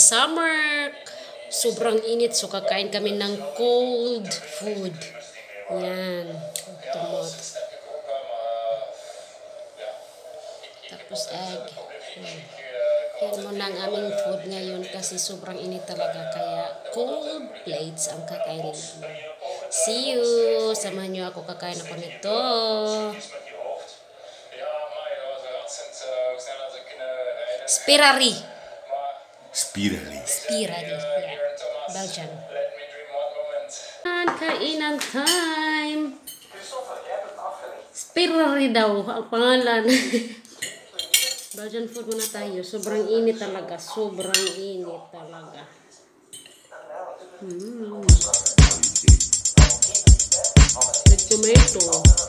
summer, sobrang init, so kakain kami ng cold food. Ayan, tomato. Tapos egg. Ayan. Yan muna ang aming food ngayon kasi sobrang init talaga kaya cold plates ang kakainin namin. See you! Samahan niyo ako kakain ako nito. Spirari. Spirali. Spirari. Yeah. Belgian. Kainan time. Spirari daw ang pangalan. Belgian food muna tayo. Sobrang init talaga. Sobrang init talaga. Mm. With tomato.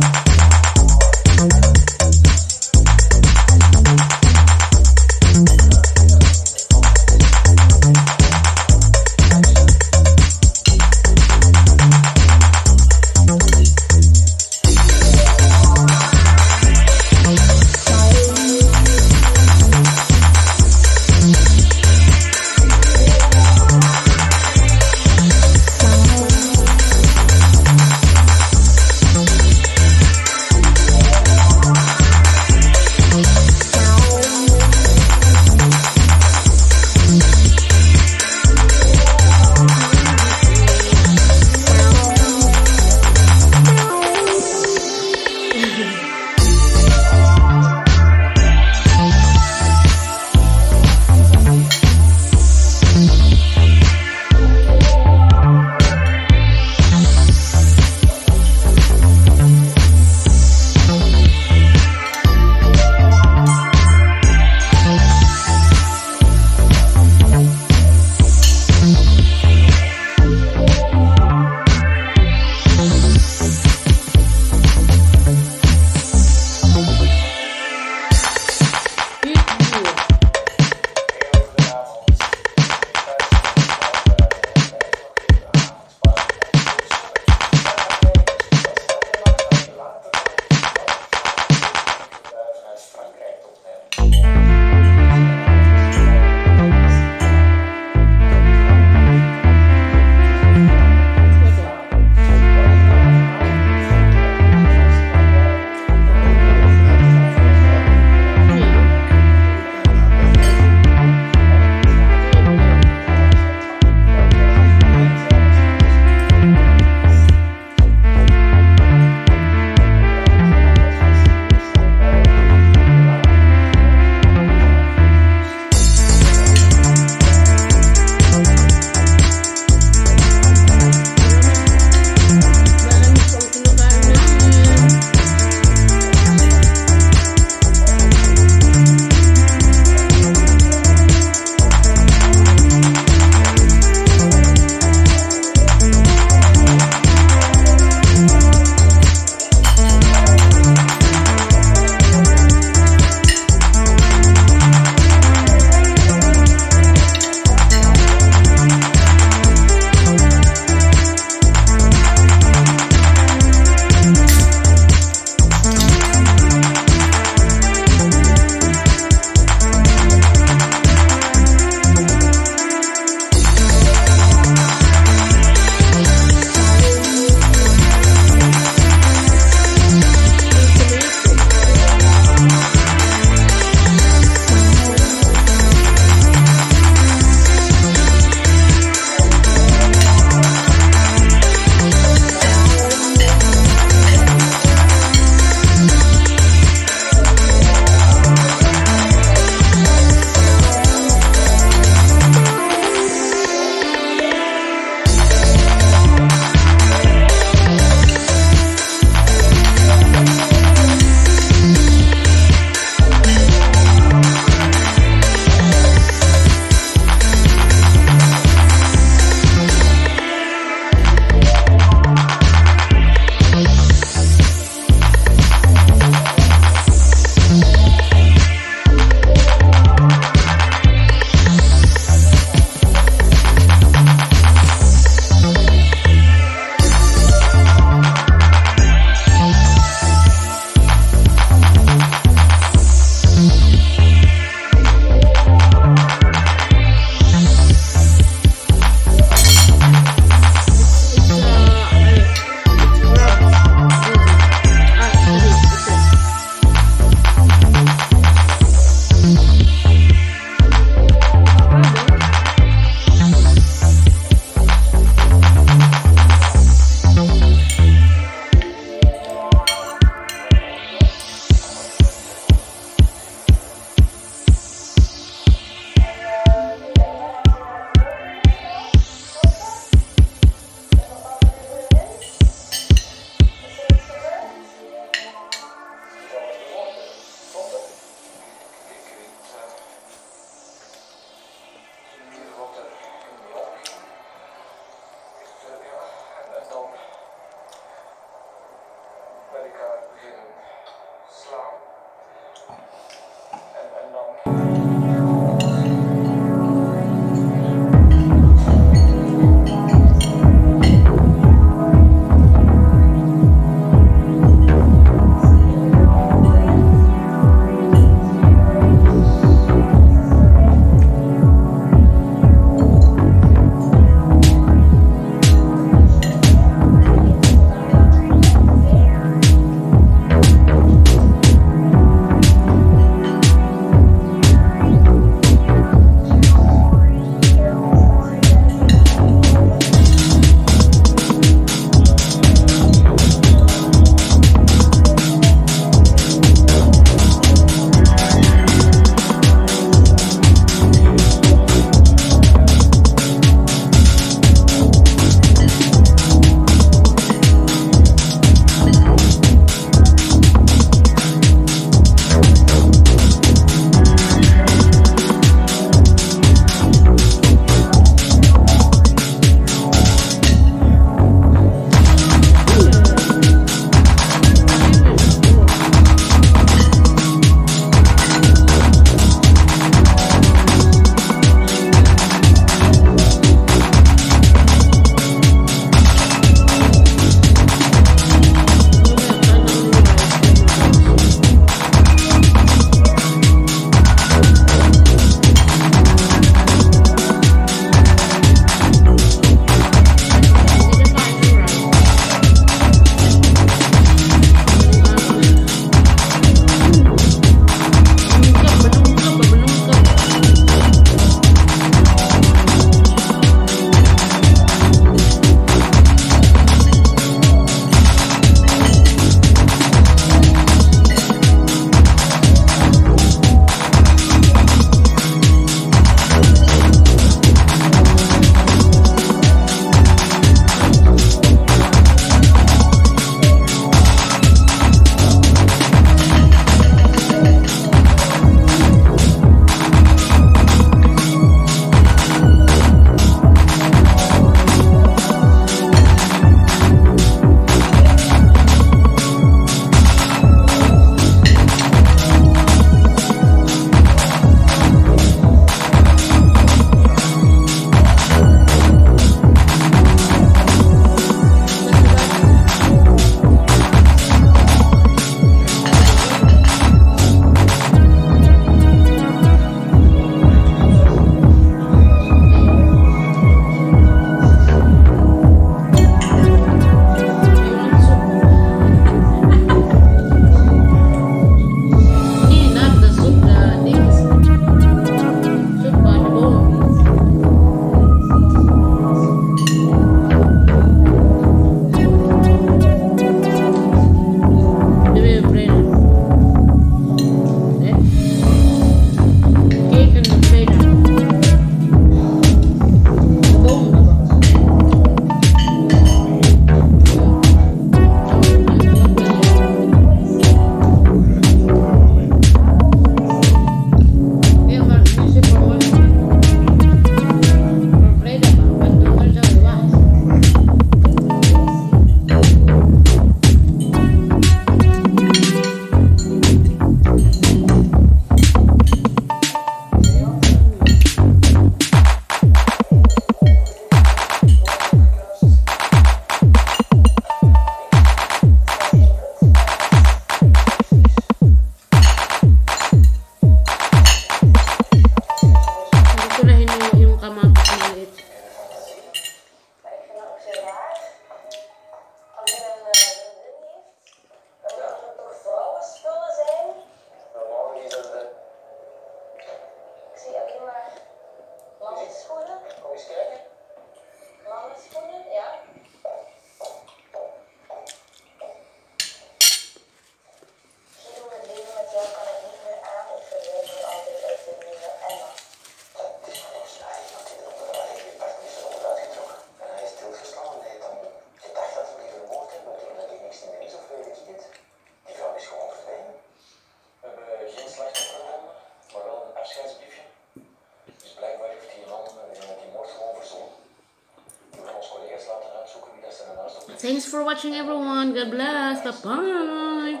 Thanks for watching everyone. God bless. Bye-bye.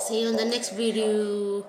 See you in the next video.